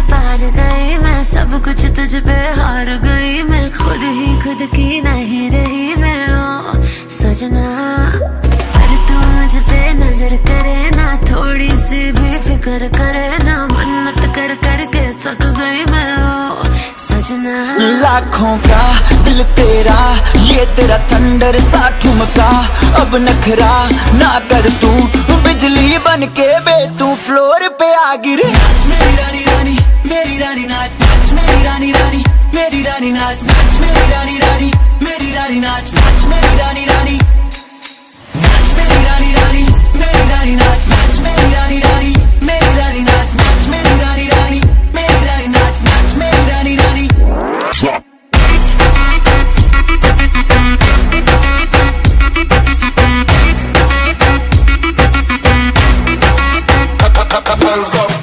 गई मैं, सब कुछ तुझ पे हार गई मैं, खुद ही खुद की नहीं रही मैं, ओ, सजना। पर तू मुझ पे नज़र करे ना, थोड़ी सी भी फ़िक्र करे ना, मन्नत कर करके थक गई मैं, ओ, सजना। लाखों का दिल तेरा, ये तेरा थंडर सा ठुमका। अब नखरा ना कर तू, बिजली बन के बे तू फ्लोर पे आ गिरे। मेरी रानी रानी मेरी रानी नाच नाच मेरी रानी रानी मेरी रानी नाच नाच मेरी रानी रानी मेरी रानी नाच नाच मेरी रानी रानी नाच मेरी रानी रानी मेरी रानी नाच नाच मेरी रानी रानी मेरी रानी नाच नाच मेरी रानी रानी मेरी रानी नाच नाच मेरी रानी रानी Hands up.